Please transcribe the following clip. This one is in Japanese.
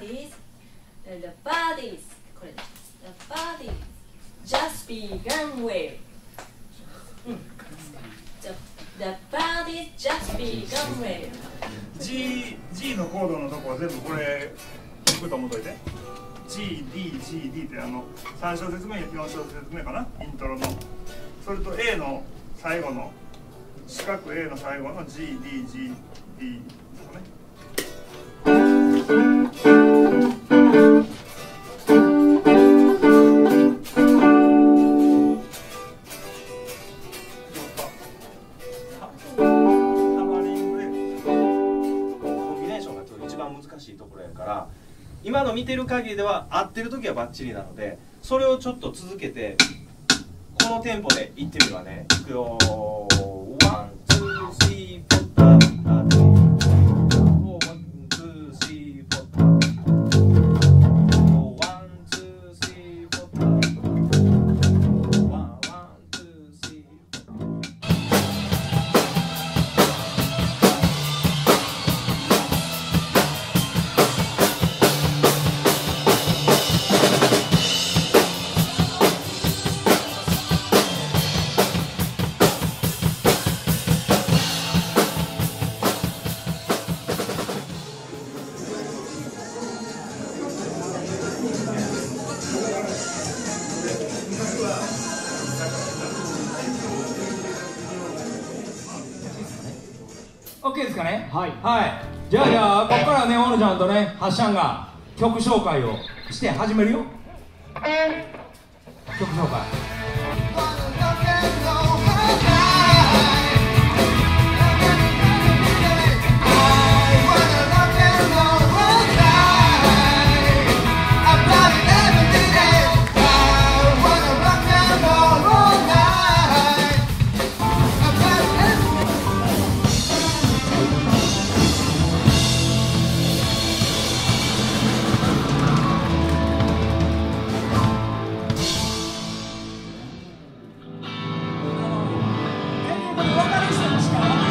パーティーパーティー The parties これです The parties just begun with うん The, the parties just begun with G, G のコードのとこは全部これ聞くと思っといて GDGD ってあの3小節目4小節目かなイントロのそれと A の最後の四角 A の最後の GDGD とかね番難しいところやから今の見てる限りでは合ってる時はバッチリなのでそれをちょっと続けてこのテンポでいってみるわね。いくよー。オッケーですかね？はい、はい、じゃあじゃあここからね小野ちゃんとねハッシャンが曲紹介をして始めるよ。曲紹介 Vamos.